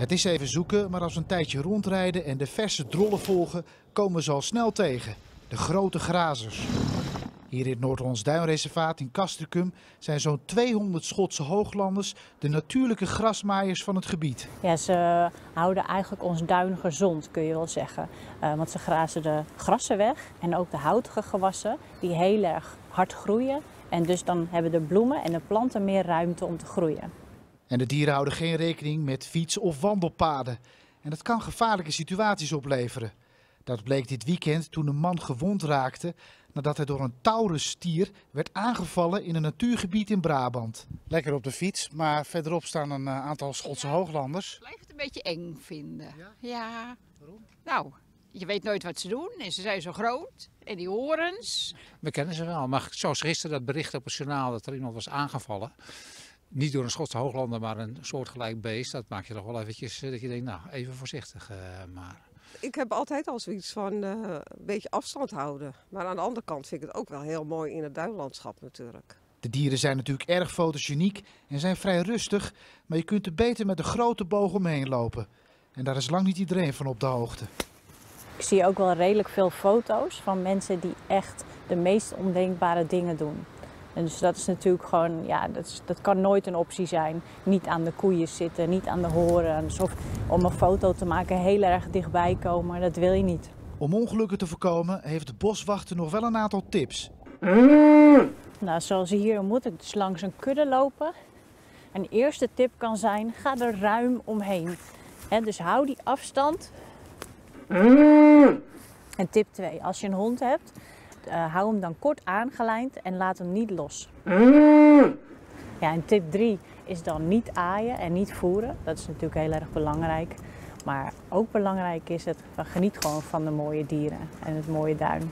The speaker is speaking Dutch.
Het is even zoeken, maar als we een tijdje rondrijden en de verse drollen volgen, komen ze al snel tegen. De grote grazers. Hier in het Noord-Hollands Duinreservaat in Castricum zijn zo'n 200 Schotse hooglanders de natuurlijke grasmaaiers van het gebied. Ja, ze houden eigenlijk ons duin gezond, kun je wel zeggen. Uh, want ze grazen de grassen weg en ook de houtige gewassen die heel erg hard groeien. En dus dan hebben de bloemen en de planten meer ruimte om te groeien. En de dieren houden geen rekening met fiets- of wandelpaden. En dat kan gevaarlijke situaties opleveren. Dat bleek dit weekend toen een man gewond raakte nadat hij door een taurusstier werd aangevallen in een natuurgebied in Brabant. Lekker op de fiets, maar verderop staan een eh, aantal Schotse hooglanders. Ik blijf het een beetje eng vinden. Ja? ja. Waarom? Nou, je weet nooit wat ze doen en ze zijn zo groot. En die horens. We kennen ze wel, maar zoals gisteren dat bericht op het journaal dat er iemand was aangevallen. Niet door een Schotse hooglander, maar een soortgelijk beest. Dat maak je toch wel eventjes eh, dat je denkt, nou, even voorzichtig uh, maar. Ik heb altijd al zoiets van uh, een beetje afstand houden. Maar aan de andere kant vind ik het ook wel heel mooi in het duinlandschap natuurlijk. De dieren zijn natuurlijk erg fotogeniek en zijn vrij rustig, maar je kunt er beter met een grote boog omheen lopen. En daar is lang niet iedereen van op de hoogte. Ik zie ook wel redelijk veel foto's van mensen die echt de meest ondenkbare dingen doen. En dus dat is natuurlijk gewoon, ja, dat, is, dat kan nooit een optie zijn. Niet aan de koeien zitten, niet aan de horens. Of om een foto te maken heel erg dichtbij komen, dat wil je niet. Om ongelukken te voorkomen heeft de boswachter nog wel een aantal tips. Nou, zoals hier moet ik dus langs een kudde lopen. Een eerste tip kan zijn, ga er ruim omheen. He, dus hou die afstand. En tip 2, als je een hond hebt, uh, hou hem dan kort aangelijnd en laat hem niet los. Ja, en tip 3 is dan niet aaien en niet voeren. Dat is natuurlijk heel erg belangrijk. Maar ook belangrijk is het, geniet gewoon van de mooie dieren en het mooie duin.